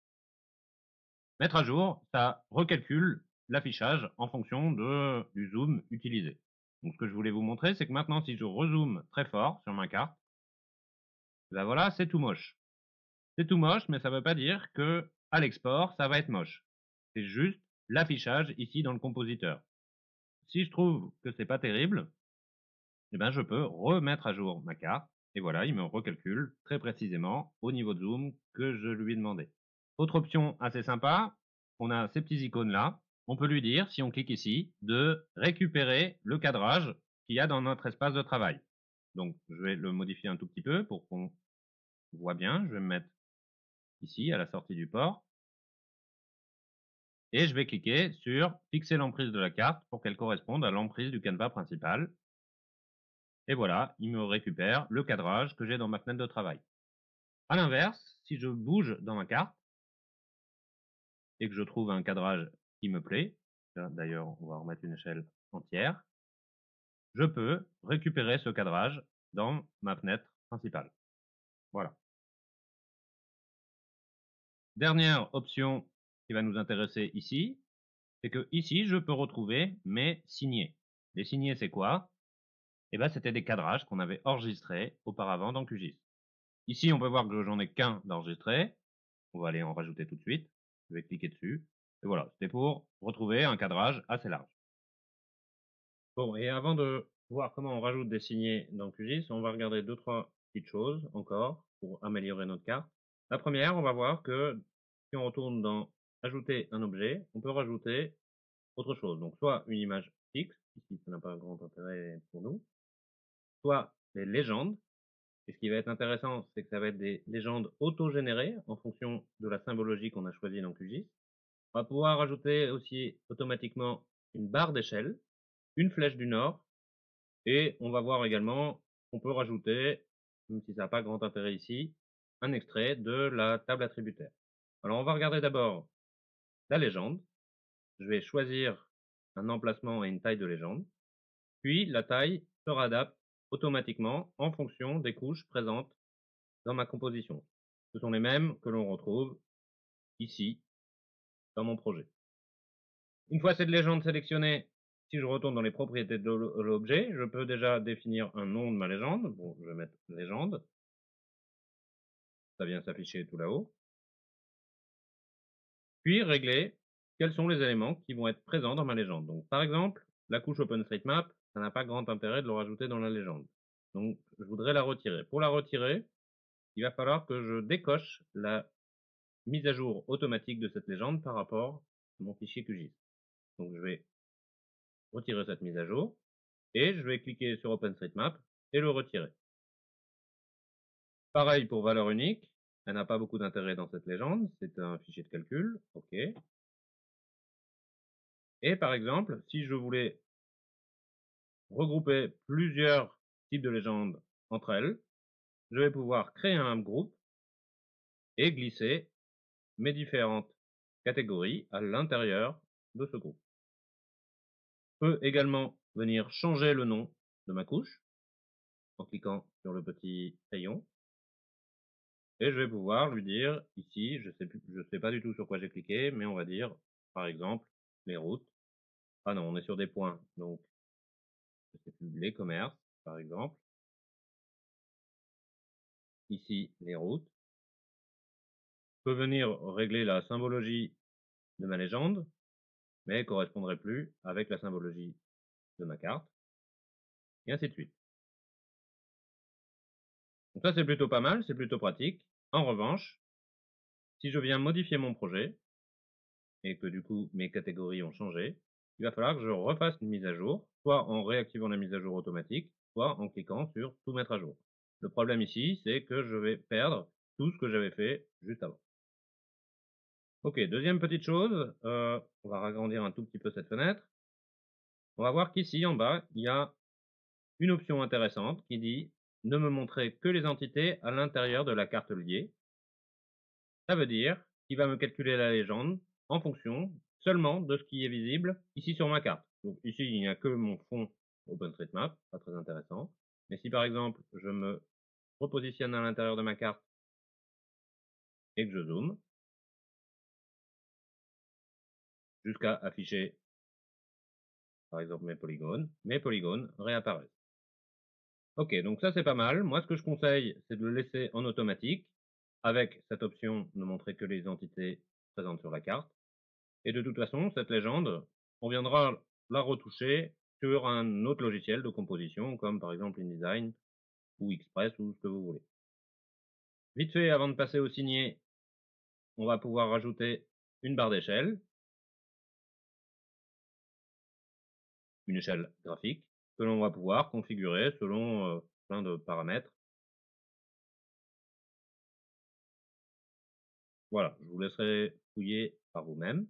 Mettre à jour, ça recalcule l'affichage en fonction de, du zoom utilisé. Donc ce que je voulais vous montrer, c'est que maintenant si je rezoome très fort sur ma carte, ben voilà, c'est tout moche. C'est tout moche, mais ça ne veut pas dire que à l'export, ça va être moche. C'est juste l'affichage ici dans le compositeur. Si je trouve que c'est pas terrible, eh ben je peux remettre à jour ma carte et voilà, il me recalcule très précisément au niveau de zoom que je lui ai demandé. Autre option assez sympa, on a ces petits icônes là. On peut lui dire, si on clique ici, de récupérer le cadrage qu'il y a dans notre espace de travail. Donc, je vais le modifier un tout petit peu pour qu'on voit bien. Je vais me mettre ici, à la sortie du port. et je vais cliquer sur fixer l'emprise de la carte pour qu'elle corresponde à l'emprise du canevas principal. Et voilà, il me récupère le cadrage que j'ai dans ma fenêtre de travail. A l'inverse, si je bouge dans ma carte et que je trouve un cadrage qui me plaît, d'ailleurs on va remettre une échelle entière, je peux récupérer ce cadrage dans ma fenêtre principale. Voilà. Dernière option qui va nous intéresser ici, c'est que ici, je peux retrouver mes signés. Les signés, c'est quoi? Eh ben, c'était des cadrages qu'on avait enregistrés auparavant dans QGIS. Ici, on peut voir que j'en ai qu'un d'enregistré. On va aller en rajouter tout de suite. Je vais cliquer dessus. Et voilà, c'était pour retrouver un cadrage assez large. Bon, et avant de voir comment on rajoute des signés dans QGIS, on va regarder deux, trois petites choses encore pour améliorer notre carte. La première, on va voir que si on retourne dans ajouter un objet, on peut rajouter autre chose. Donc soit une image fixe, ici ça n'a pas grand intérêt pour nous, soit des légendes. Et ce qui va être intéressant, c'est que ça va être des légendes auto-générées en fonction de la symbologie qu'on a choisie dans QGIS. On va pouvoir rajouter aussi automatiquement une barre d'échelle, une flèche du nord, et on va voir également qu'on peut rajouter, même si ça n'a pas grand intérêt ici, un extrait de la table attributaire. Alors on va regarder d'abord la légende. Je vais choisir un emplacement et une taille de légende. Puis la taille se réadapte automatiquement en fonction des couches présentes dans ma composition. Ce sont les mêmes que l'on retrouve ici dans mon projet. Une fois cette légende sélectionnée, si je retourne dans les propriétés de l'objet, je peux déjà définir un nom de ma légende. Bon, je vais mettre légende. Ça vient s'afficher tout là-haut puis régler quels sont les éléments qui vont être présents dans ma légende. Donc, par exemple, la couche OpenStreetMap, ça n'a pas grand intérêt de le rajouter dans la légende. Donc, je voudrais la retirer. Pour la retirer, il va falloir que je décoche la mise à jour automatique de cette légende par rapport à mon fichier QGIS. Donc, je vais retirer cette mise à jour et je vais cliquer sur OpenStreetMap et le retirer. Pareil pour valeur unique, elle n'a pas beaucoup d'intérêt dans cette légende, c'est un fichier de calcul, ok. Et par exemple, si je voulais regrouper plusieurs types de légendes entre elles, je vais pouvoir créer un groupe et glisser mes différentes catégories à l'intérieur de ce groupe. Je peux également venir changer le nom de ma couche en cliquant sur le petit rayon et je vais pouvoir lui dire ici, je sais sais pas du tout sur quoi j'ai cliqué, mais on va dire, par exemple, les routes. Ah non, on est sur des points, donc je sais plus, les commerces, par exemple. Ici, les routes. Je peux venir régler la symbologie de ma légende, mais correspondrait plus avec la symbologie de ma carte, et ainsi de suite. Donc ça c'est plutôt pas mal, c'est plutôt pratique. En revanche, si je viens modifier mon projet, et que du coup mes catégories ont changé, il va falloir que je refasse une mise à jour, soit en réactivant la mise à jour automatique, soit en cliquant sur tout mettre à jour. Le problème ici, c'est que je vais perdre tout ce que j'avais fait juste avant. Ok, deuxième petite chose, euh, on va agrandir un tout petit peu cette fenêtre. On va voir qu'ici en bas, il y a une option intéressante qui dit ne me montrer que les entités à l'intérieur de la carte liée. Ça veut dire qu'il va me calculer la légende en fonction seulement de ce qui est visible ici sur ma carte. Donc ici, il n'y a que mon fond OpenStreetMap, pas très intéressant. Mais si par exemple, je me repositionne à l'intérieur de ma carte et que je zoome, jusqu'à afficher par exemple mes polygones, mes polygones réapparaissent. Ok, donc ça c'est pas mal. Moi ce que je conseille, c'est de le laisser en automatique, avec cette option ne montrer que les entités présentes sur la carte. Et de toute façon, cette légende, on viendra la retoucher sur un autre logiciel de composition, comme par exemple InDesign ou Express ou ce que vous voulez. Vite fait, avant de passer au signé, on va pouvoir rajouter une barre d'échelle, une échelle graphique, que l'on va pouvoir configurer selon euh, plein de paramètres. Voilà, je vous laisserai fouiller par vous-même.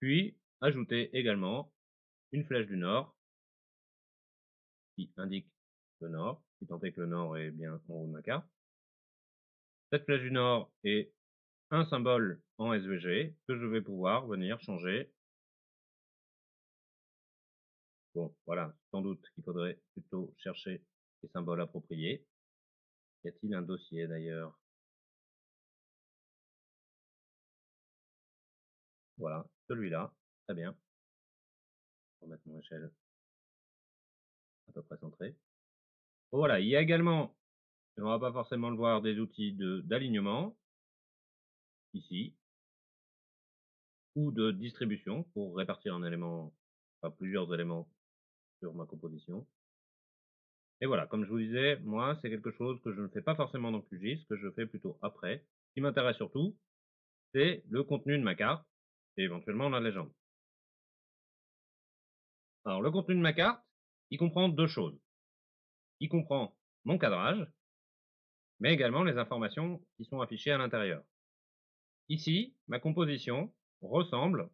puis ajouter également une flèche du nord qui indique le nord, si tant est que le nord est bien en haut de ma carte. Cette flèche du nord est un symbole en SVG que je vais pouvoir venir changer. Bon, voilà, sans doute qu'il faudrait plutôt chercher les symboles appropriés. Y a-t-il un dossier d'ailleurs? Voilà, celui-là, très bien. Je vais remettre mon échelle à peu près centrée. Voilà, il y a également, on va pas forcément le voir, des outils d'alignement, ici, ou de distribution pour répartir un élément, pas plusieurs éléments sur ma composition. Et voilà, comme je vous disais, moi, c'est quelque chose que je ne fais pas forcément dans QGIS, que je fais plutôt après. Ce qui m'intéresse surtout, c'est le contenu de ma carte, et éventuellement la légende. Alors, le contenu de ma carte, il comprend deux choses. Il comprend mon cadrage, mais également les informations qui sont affichées à l'intérieur. Ici, ma composition ressemble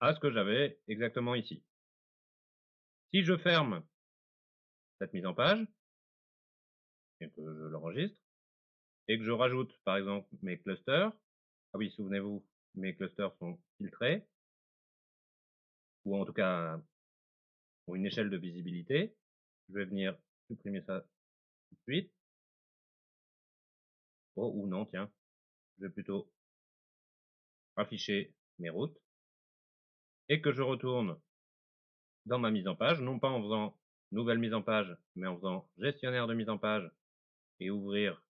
à ce que j'avais exactement ici. Si je ferme cette mise en page, et que je l'enregistre, et que je rajoute par exemple mes clusters, ah oui, souvenez-vous, mes clusters sont filtrés, ou en tout cas ont une échelle de visibilité. Je vais venir supprimer ça tout de suite. Oh, ou non, tiens. Je vais plutôt afficher mes routes. Et que je retourne dans ma mise en page, non pas en faisant nouvelle mise en page, mais en faisant gestionnaire de mise en page et ouvrir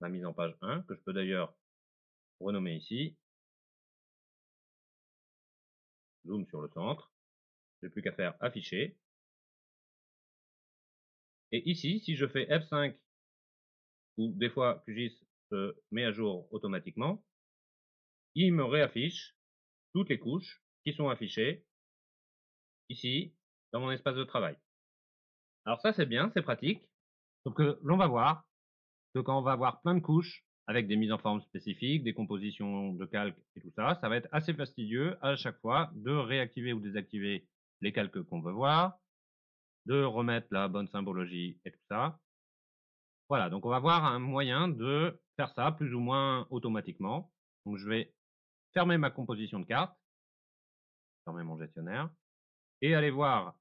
ma mise en page 1, que je peux d'ailleurs renommer ici, zoom sur le centre, j'ai plus qu'à faire afficher. Et ici, si je fais F5, ou des fois QGIS se met à jour automatiquement, il me réaffiche toutes les couches qui sont affichées ici dans mon espace de travail. Alors ça c'est bien, c'est pratique, sauf que l'on va voir que quand on va avoir plein de couches, avec des mises en forme spécifiques, des compositions de calques et tout ça, ça va être assez fastidieux à chaque fois de réactiver ou désactiver les calques qu'on veut voir, de remettre la bonne symbologie et tout ça. Voilà, donc on va voir un moyen de faire ça plus ou moins automatiquement. Donc je vais fermer ma composition de carte, fermer mon gestionnaire, et aller voir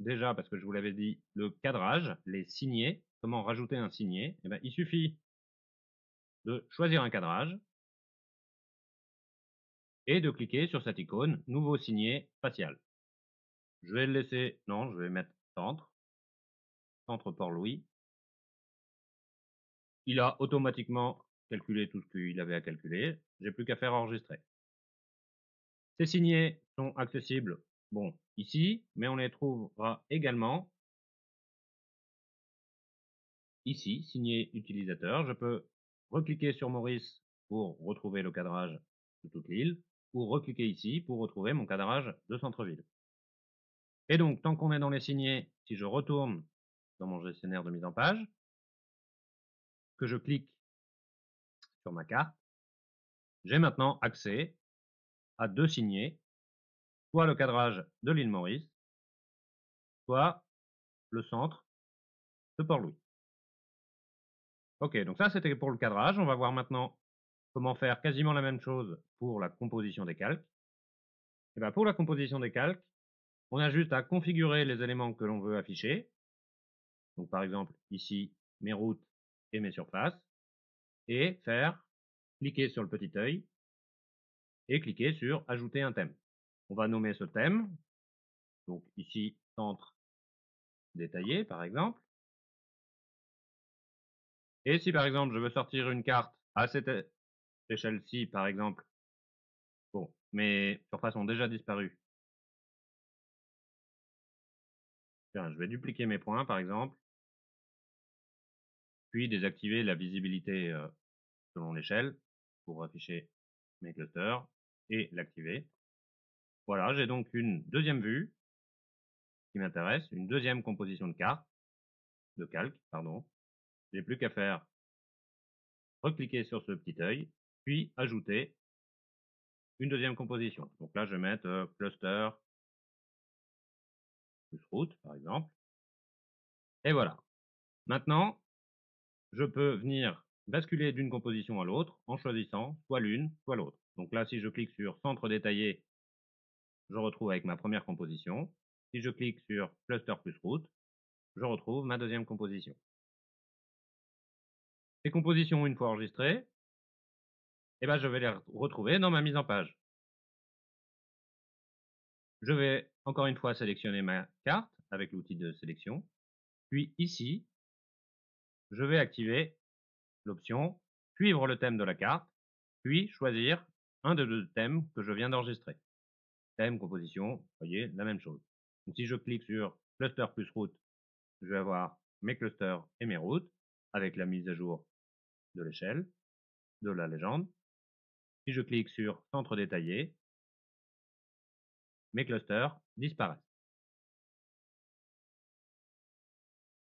déjà, parce que je vous l'avais dit, le cadrage, les signés, comment rajouter un signé. Eh ben, il suffit de choisir un cadrage et de cliquer sur cette icône Nouveau signé facial. Je vais le laisser, non, je vais mettre Centre, Centre Port-Louis. Il a automatiquement calculé tout ce qu'il avait à calculer. J'ai plus qu'à faire enregistrer. Ces signés sont accessibles, bon, ici, mais on les trouvera également ici, signé utilisateur. Je peux recliquer sur Maurice pour retrouver le cadrage de toute l'île, ou recliquer ici pour retrouver mon cadrage de centre-ville. Et donc, tant qu'on est dans les signés, si je retourne dans mon gestionnaire de mise en page, que je clique sur ma carte, j'ai maintenant accès à deux signés, soit le cadrage de l'île Maurice, soit le centre de Port-Louis. Ok, donc ça c'était pour le cadrage. On va voir maintenant comment faire quasiment la même chose pour la composition des calques. Et bien pour la composition des calques, on a juste à configurer les éléments que l'on veut afficher. Donc par exemple ici mes routes et mes surfaces. Et faire cliquer sur le petit œil et cliquer sur ajouter un thème. On va nommer ce thème. Donc ici centre détaillé par exemple. Et si par exemple je veux sortir une carte à cette échelle-ci par exemple, bon, mes surfaces ont déjà disparu. je vais dupliquer mes points par exemple, puis désactiver la visibilité euh, selon l'échelle pour afficher mes clusters et l'activer. Voilà, j'ai donc une deuxième vue qui m'intéresse, une deuxième composition de carte, de calque, pardon, j'ai plus qu'à faire recliquer sur ce petit œil, puis ajouter une deuxième composition. Donc là, je vais mettre euh, cluster plus route, par exemple. Et voilà. Maintenant, je peux venir basculer d'une composition à l'autre en choisissant soit l'une, soit l'autre. Donc là, si je clique sur centre détaillé, je retrouve avec ma première composition. Si je clique sur cluster plus route, je retrouve ma deuxième composition. Ces compositions, une fois enregistrées, eh ben, je vais les retrouver dans ma mise en page. Je vais encore une fois sélectionner ma carte avec l'outil de sélection. Puis ici, je vais activer l'option suivre le thème de la carte, puis choisir un des deux thèmes que je viens d'enregistrer. Thème, composition, vous voyez, la même chose. Donc si je clique sur cluster plus route, je vais avoir mes clusters et mes routes avec la mise à jour de l'échelle, de la légende. Si je clique sur centre détaillé, mes clusters disparaissent.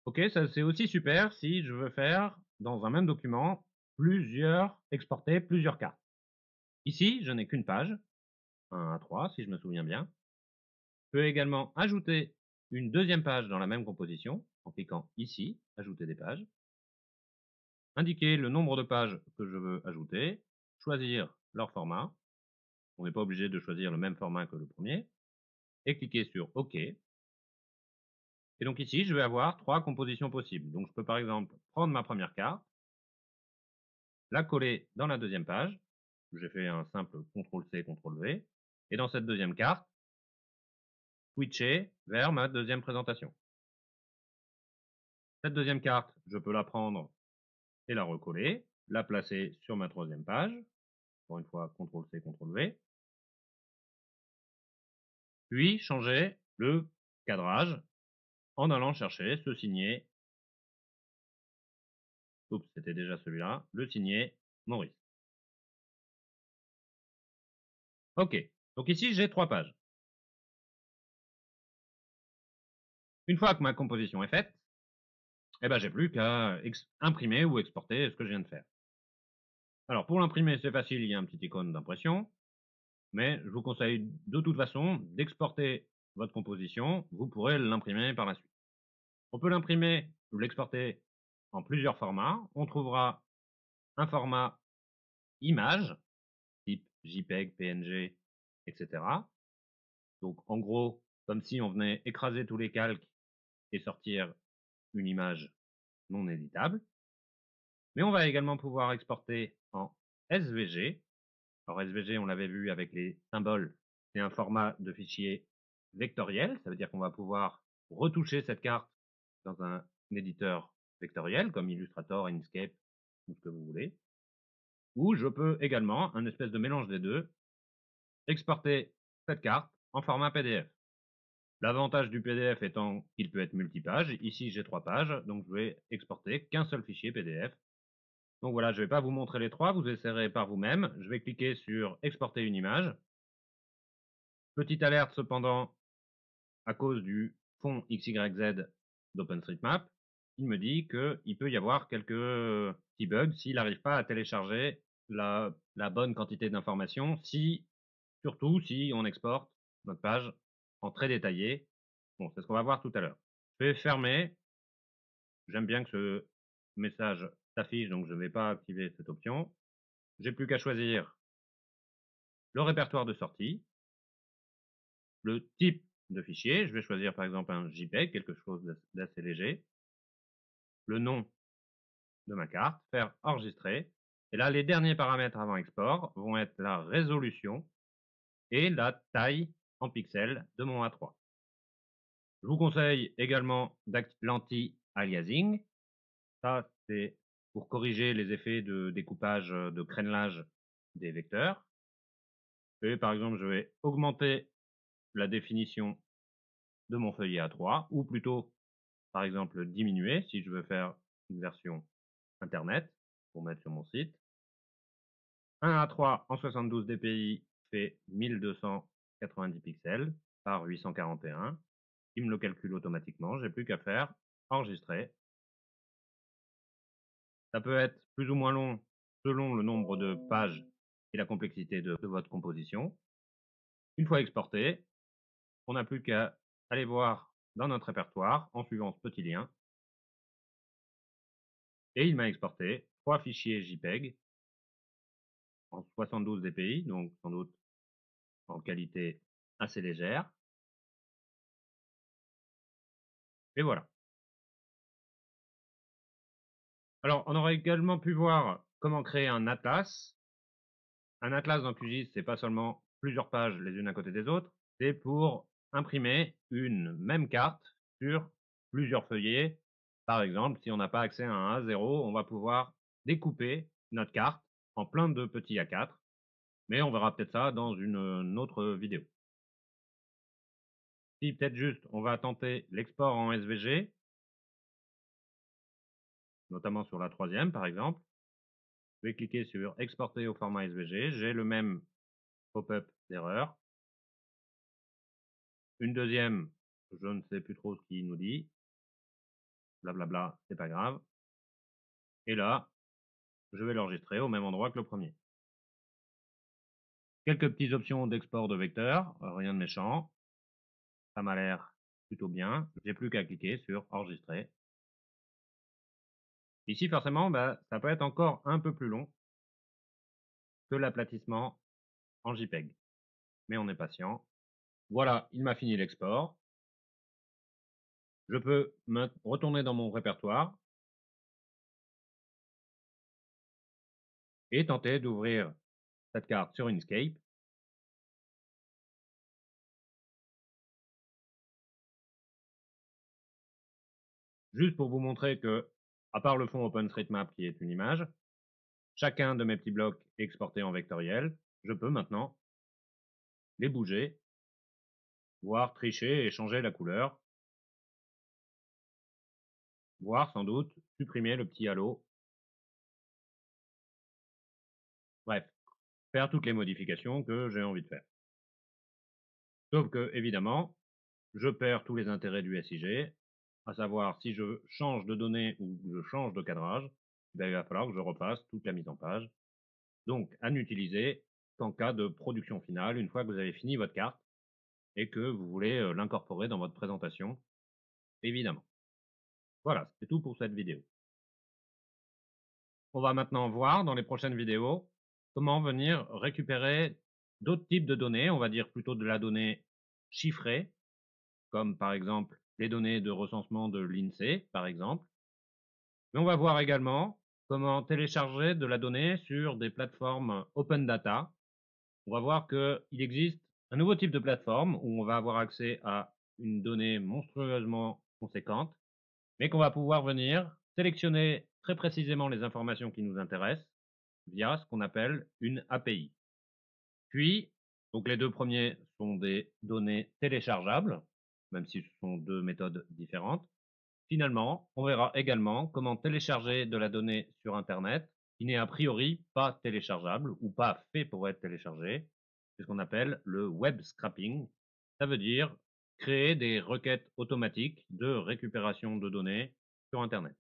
Ok, ça c'est aussi super si je veux faire dans un même document plusieurs, exporter plusieurs cartes. Ici, je n'ai qu'une page, un à 3 si je me souviens bien. Je peux également ajouter une deuxième page dans la même composition en cliquant ici, ajouter des pages. Indiquer le nombre de pages que je veux ajouter, choisir leur format. On n'est pas obligé de choisir le même format que le premier. Et cliquer sur OK. Et donc ici, je vais avoir trois compositions possibles. Donc je peux par exemple prendre ma première carte, la coller dans la deuxième page. J'ai fait un simple CTRL-C, CTRL-V. Et dans cette deuxième carte, switcher vers ma deuxième présentation. Cette deuxième carte, je peux la prendre et la recoller, la placer sur ma troisième page. Encore une fois, CTRL-C, CTRL-V. Puis changer le cadrage en allant chercher ce signé. Oups, c'était déjà celui-là. Le signé Maurice. Ok. Donc ici, j'ai trois pages. Une fois que ma composition est faite, eh ben, j'ai plus qu'à imprimer ou exporter ce que je viens de faire. Alors, pour l'imprimer, c'est facile, il y a un petit icône d'impression. Mais je vous conseille de toute façon d'exporter votre composition. Vous pourrez l'imprimer par la suite. On peut l'imprimer ou l'exporter en plusieurs formats. On trouvera un format image, type JPEG, PNG, etc. Donc, en gros, comme si on venait écraser tous les calques et sortir une image non éditable. Mais on va également pouvoir exporter en SVG. Alors SVG, on l'avait vu avec les symboles, c'est un format de fichier vectoriel. Ça veut dire qu'on va pouvoir retoucher cette carte dans un éditeur vectoriel comme Illustrator, Inkscape ou ce que vous voulez. Ou je peux également, un espèce de mélange des deux, exporter cette carte en format PDF. L'avantage du PDF étant qu'il peut être multipage. Ici, j'ai trois pages, donc je vais exporter qu'un seul fichier PDF. Donc voilà, je ne vais pas vous montrer les trois, vous essaierez par vous-même. Je vais cliquer sur exporter une image. Petite alerte cependant, à cause du fond XYZ d'OpenStreetMap, il me dit qu'il peut y avoir quelques petits bugs s'il n'arrive pas à télécharger la, la bonne quantité d'informations, si, surtout si on exporte notre page en très détaillé. Bon, c'est ce qu'on va voir tout à l'heure. Je vais fermer. J'aime bien que ce message s'affiche, donc je ne vais pas activer cette option. J'ai plus qu'à choisir le répertoire de sortie, le type de fichier. Je vais choisir par exemple un JPEG, quelque chose d'assez léger, le nom de ma carte, faire enregistrer. Et là, les derniers paramètres avant export vont être la résolution et la taille en pixels de mon A3. Je vous conseille également l'anti-aliasing. Ça, c'est pour corriger les effets de découpage, euh, de crénelage des vecteurs. Et par exemple, je vais augmenter la définition de mon feuillet A3, ou plutôt, par exemple, diminuer si je veux faire une version Internet pour mettre sur mon site. Un A3 en 72 dpi fait 1200 90 pixels par 841. Il me le calcule automatiquement. J'ai plus qu'à faire enregistrer. Ça peut être plus ou moins long selon le nombre de pages et la complexité de, de votre composition. Une fois exporté, on n'a plus qu'à aller voir dans notre répertoire en suivant ce petit lien. Et il m'a exporté trois fichiers JPEG en 72 dpi, donc sans doute en qualité assez légère. Et voilà. Alors, on aurait également pu voir comment créer un atlas. Un atlas dans QGIS, c'est pas seulement plusieurs pages les unes à côté des autres, c'est pour imprimer une même carte sur plusieurs feuillets. Par exemple, si on n'a pas accès à un A0, on va pouvoir découper notre carte en plein de petits A4, mais on verra peut-être ça dans une autre vidéo. Si peut-être juste, on va tenter l'export en SVG, notamment sur la troisième par exemple. Je vais cliquer sur exporter au format SVG, j'ai le même pop-up d'erreur. Une deuxième, je ne sais plus trop ce qu'il nous dit. Blablabla, c'est pas grave. Et là, je vais l'enregistrer au même endroit que le premier. Quelques petites options d'export de vecteur, rien de méchant. Ça m'a l'air plutôt bien. J'ai plus qu'à cliquer sur enregistrer. Ici, forcément, bah, ça peut être encore un peu plus long que l'aplatissement en JPEG. Mais on est patient. Voilà, il m'a fini l'export. Je peux retourner dans mon répertoire et tenter d'ouvrir cette carte sur Inkscape. Juste pour vous montrer que, à part le fond OpenStreetMap qui est une image, chacun de mes petits blocs est exporté en vectoriel. Je peux maintenant les bouger, voire tricher et changer la couleur, voire sans doute supprimer le petit halo Bref, faire toutes les modifications que j'ai envie de faire. Sauf que, évidemment, je perds tous les intérêts du SIG, à savoir si je change de données ou je change de cadrage, ben, il va falloir que je repasse toute la mise en page. Donc, à n'utiliser qu'en cas de production finale, une fois que vous avez fini votre carte et que vous voulez euh, l'incorporer dans votre présentation, évidemment. Voilà, c'est tout pour cette vidéo. On va maintenant voir dans les prochaines vidéos comment venir récupérer d'autres types de données, on va dire plutôt de la donnée chiffrée, comme par exemple les données de recensement de l'INSEE, par exemple. Mais on va voir également comment télécharger de la donnée sur des plateformes open data. On va voir qu'il existe un nouveau type de plateforme où on va avoir accès à une donnée monstrueusement conséquente, mais qu'on va pouvoir venir sélectionner très précisément les informations qui nous intéressent via ce qu'on appelle une API. Puis, donc les deux premiers sont des données téléchargeables, même si ce sont deux méthodes différentes. Finalement, on verra également comment télécharger de la donnée sur Internet qui n'est a priori pas téléchargeable ou pas fait pour être téléchargé. C'est ce qu'on appelle le web scrapping. Ça veut dire créer des requêtes automatiques de récupération de données sur Internet.